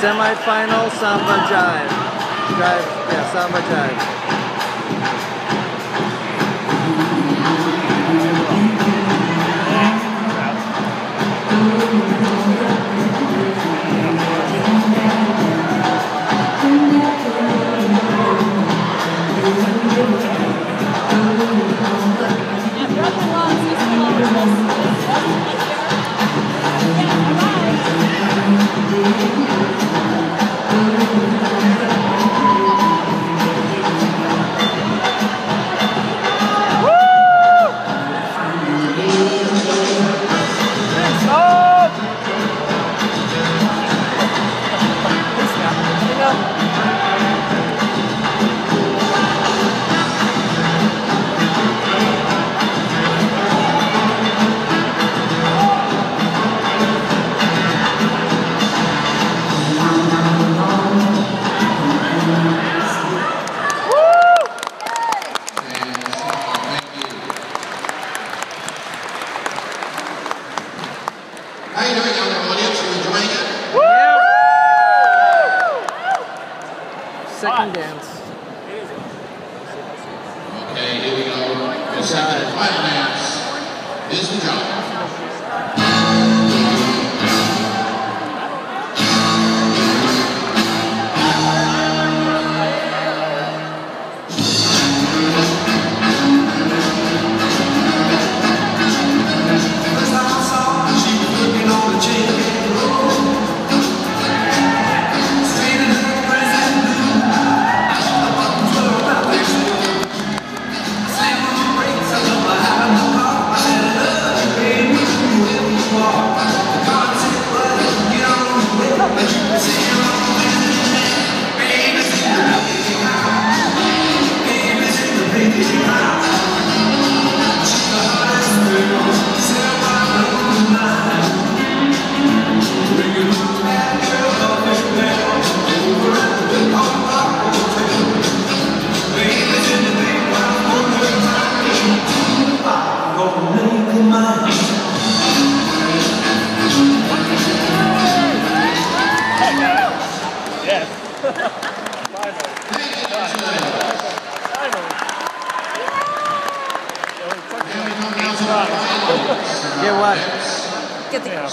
Semi-final Samba Jive. Drive, yeah, Samba Jive. How you doing, young audience? You enjoying it? Second dance. Okay, here we go. The second final dance is the jump. Get what? Get the. Yeah.